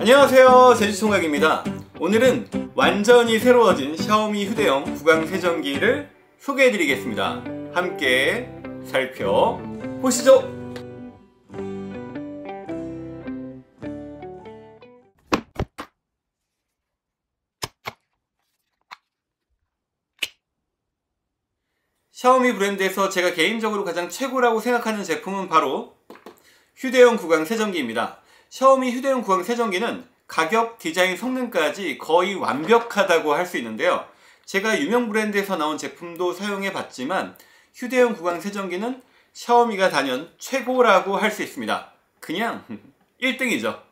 안녕하세요. 제주총각입니다. 오늘은 완전히 새로워진 샤오미 휴대용 구강 세정기를 소개해드리겠습니다. 함께 살펴보시죠. 샤오미 브랜드에서 제가 개인적으로 가장 최고라고 생각하는 제품은 바로 휴대용 구강 세정기입니다. 샤오미 휴대용 구강 세정기는 가격, 디자인, 성능까지 거의 완벽하다고 할 수 있는데요. 제가 유명 브랜드에서 나온 제품도 사용해 봤지만 휴대용 구강 세정기는 샤오미가 단연 최고라고 할 수 있습니다. 그냥 1등이죠.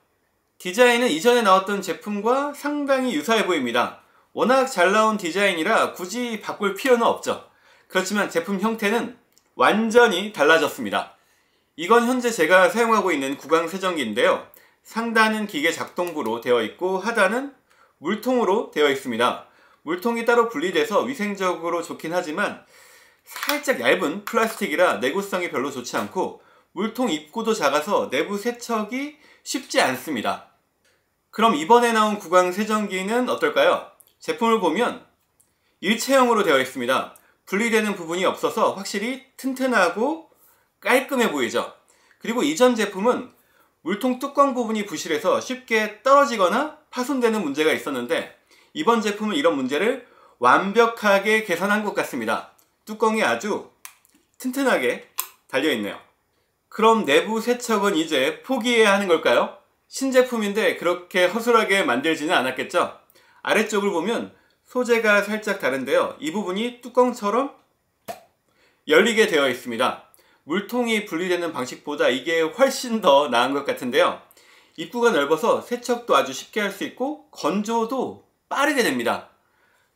디자인은 이전에 나왔던 제품과 상당히 유사해 보입니다. 워낙 잘 나온 디자인이라 굳이 바꿀 필요는 없죠. 그렇지만 제품 형태는 완전히 달라졌습니다. 이건 현재 제가 사용하고 있는 구강 세정기인데요. 상단은 기계 작동부로 되어 있고 하단은 물통으로 되어 있습니다. 물통이 따로 분리돼서 위생적으로 좋긴 하지만 살짝 얇은 플라스틱이라 내구성이 별로 좋지 않고 물통 입구도 작아서 내부 세척이 쉽지 않습니다. 그럼 이번에 나온 구강 세정기는 어떨까요? 제품을 보면 일체형으로 되어 있습니다. 분리되는 부분이 없어서 확실히 튼튼하고 깔끔해 보이죠. 그리고 이전 제품은 물통 뚜껑 부분이 부실해서 쉽게 떨어지거나 파손되는 문제가 있었는데 이번 제품은 이런 문제를 완벽하게 개선한 것 같습니다. 뚜껑이 아주 튼튼하게 달려있네요. 그럼 내부 세척은 이제 포기해야 하는 걸까요? 신제품인데 그렇게 허술하게 만들지는 않았겠죠? 아래쪽을 보면 소재가 살짝 다른데요. 이 부분이 뚜껑처럼 열리게 되어 있습니다. 물통이 분리되는 방식보다 이게 훨씬 더 나은 것 같은데요. 입구가 넓어서 세척도 아주 쉽게 할 수 있고 건조도 빠르게 됩니다.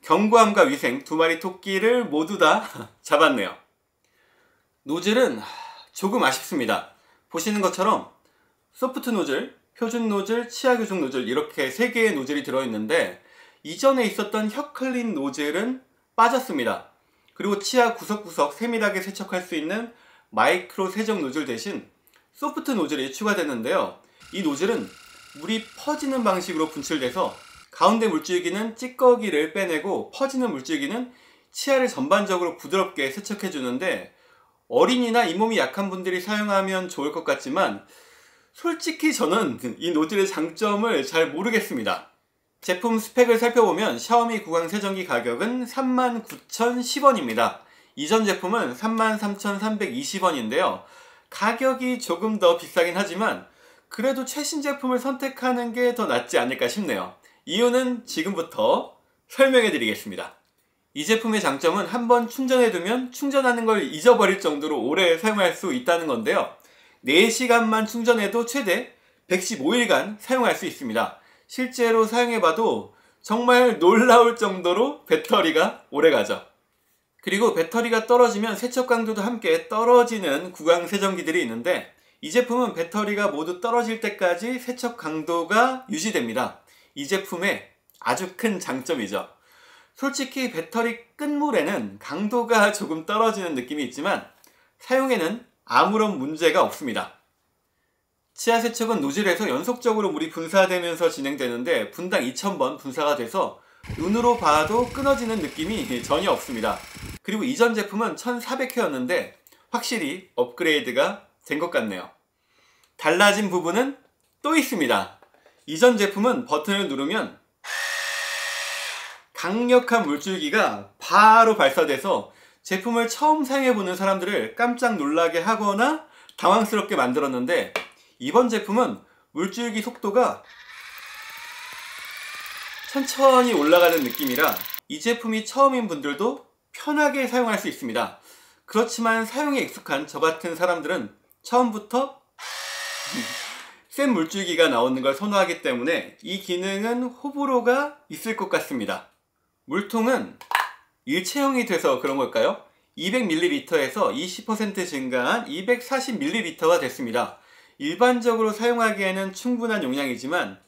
경구함과 위생 두 마리 토끼를 모두 다 잡았네요. 노즐은 조금 아쉽습니다. 보시는 것처럼 soft 노즐, 표준 노즐, 치아 교정 노즐 이렇게 세 개의 노즐이 들어있는데 이전에 있었던 혀클린 노즐은 빠졌습니다. 그리고 치아 구석구석 세밀하게 세척할 수 있는 마이크로 세정 노즐 대신 soft 노즐이 추가됐는데요. 이 노즐은 물이 퍼지는 방식으로 분출돼서 가운데 물줄기는 찌꺼기를 빼내고 퍼지는 물줄기는 치아를 전반적으로 부드럽게 세척해 주는데 어린이나 잇몸이 약한 분들이 사용하면 좋을 것 같지만 솔직히 저는 이 노즐의 장점을 잘 모르겠습니다. 제품 스펙을 살펴보면 샤오미 구강 세정기 가격은 39,010원입니다. 이전 제품은 33,320원인데요. 가격이 조금 더 비싸긴 하지만 그래도 최신 제품을 선택하는 게 더 낫지 않을까 싶네요. 이유는 지금부터 설명해 드리겠습니다. 이 제품의 장점은 한번 충전해두면 충전하는 걸 잊어버릴 정도로 오래 사용할 수 있다는 건데요. 4시간만 충전해도 최대 115일간 사용할 수 있습니다. 실제로 사용해봐도 정말 놀라울 정도로 배터리가 오래 가죠. 그리고 배터리가 떨어지면 세척 강도도 함께 떨어지는 구강 세정기들이 있는데 이 제품은 배터리가 모두 떨어질 때까지 세척 강도가 유지됩니다. 이 제품의 아주 큰 장점이죠. 솔직히 배터리 끝물에는 강도가 조금 떨어지는 느낌이 있지만 사용에는 아무런 문제가 없습니다. 치아 세척은 노즐에서 연속적으로 물이 분사되면서 진행되는데 분당 2000번 분사가 돼서 눈으로 봐도 끊어지는 느낌이 전혀 없습니다. 그리고 이전 제품은 1400회였는데 확실히 업그레이드가 된 것 같네요. 달라진 부분은 또 있습니다. 이전 제품은 버튼을 누르면 강력한 물줄기가 바로 발사돼서 제품을 처음 사용해보는 사람들을 깜짝 놀라게 하거나 당황스럽게 만들었는데 이번 제품은 물줄기 속도가 천천히 올라가는 느낌이라 이 제품이 처음인 분들도 편하게 사용할 수 있습니다. 그렇지만 사용에 익숙한 저 같은 사람들은 처음부터 센 물줄기가 나오는 걸 선호하기 때문에 이 기능은 호불호가 있을 것 같습니다. 물통은 일체형이 돼서 그런 걸까요? 200ml에서 20% 증가한 240ml가 됐습니다. 일반적으로 사용하기에는 충분한 용량이지만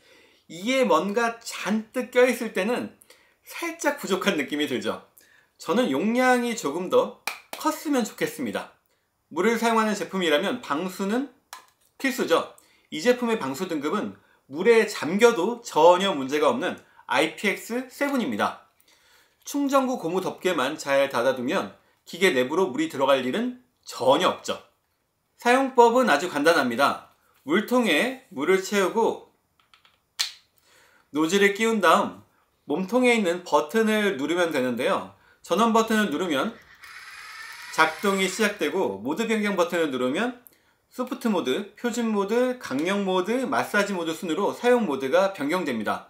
이게 뭔가 잔뜩 껴있을 때는 살짝 부족한 느낌이 들죠. 저는 용량이 조금 더 컸으면 좋겠습니다. 물을 사용하는 제품이라면 방수는 필수죠. 이 제품의 방수 등급은 물에 잠겨도 전혀 문제가 없는 IPX7입니다. 충전구 고무 덮개만 잘 닫아두면 기계 내부로 물이 들어갈 일은 전혀 없죠. 사용법은 아주 간단합니다. 물통에 물을 채우고 노즐을 끼운 다음 몸통에 있는 버튼을 누르면 되는데요. 전원 버튼을 누르면 작동이 시작되고 모드 변경 버튼을 누르면 soft 모드, 표준 모드, 강력 모드, 마사지 모드 순으로 사용 모드가 변경됩니다.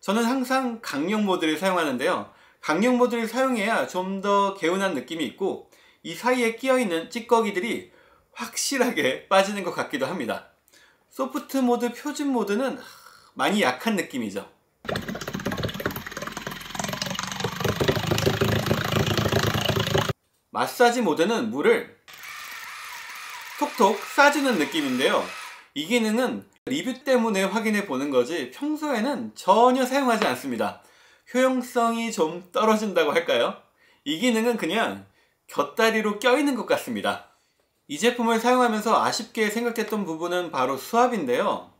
저는 항상 강력 모드를 사용하는데요. 강력 모드를 사용해야 좀 더 개운한 느낌이 있고 이 사이에 끼어있는 찌꺼기들이 확실하게 빠지는 것 같기도 합니다. 소프트 모드, 표준 모드는 많이 약한 느낌이죠. 마사지 모드는 물을 톡톡 싸주는 느낌인데요. 이 기능은 리뷰 때문에 확인해 보는 거지 평소에는 전혀 사용하지 않습니다. 효용성이 좀 떨어진다고 할까요? 이 기능은 그냥 곁다리로 껴있는 것 같습니다. 이 제품을 사용하면서 아쉽게 생각했던 부분은 바로 수압인데요.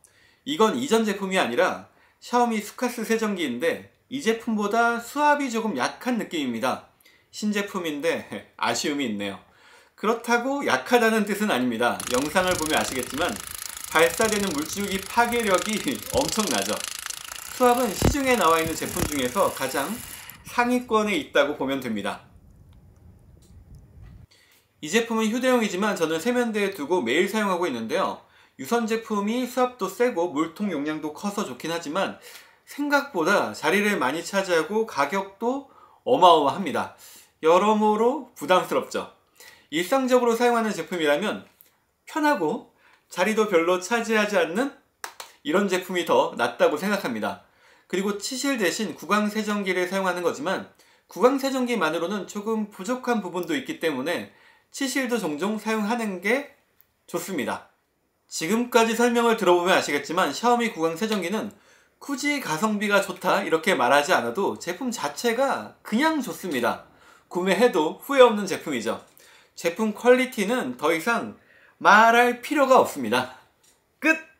이건 이전 제품이 아니라 샤오미 스카스 세정기인데 이 제품보다 수압이 조금 약한 느낌입니다. 신제품인데 아쉬움이 있네요. 그렇다고 약하다는 뜻은 아닙니다. 영상을 보면 아시겠지만 발사되는 물줄기 파괴력이 엄청나죠. 수압은 시중에 나와 있는 제품 중에서 가장 상위권에 있다고 보면 됩니다. 이 제품은 휴대용이지만 저는 세면대에 두고 매일 사용하고 있는데요. 유선 제품이 수압도 세고 물통 용량도 커서 좋긴 하지만 생각보다 자리를 많이 차지하고 가격도 어마어마합니다. 여러모로 부담스럽죠. 일상적으로 사용하는 제품이라면 편하고 자리도 별로 차지하지 않는 이런 제품이 더 낫다고 생각합니다. 그리고 치실 대신 구강 세정기를 사용하는 거지만 구강 세정기만으로는 조금 부족한 부분도 있기 때문에 치실도 종종 사용하는 게 좋습니다. 지금까지 설명을 들어보면 아시겠지만 샤오미 구강 세정기는 굳이 가성비가 좋다 이렇게 말하지 않아도 제품 자체가 그냥 좋습니다. 구매해도 후회 없는 제품이죠. 제품 퀄리티는 더 이상 말할 필요가 없습니다. 끝!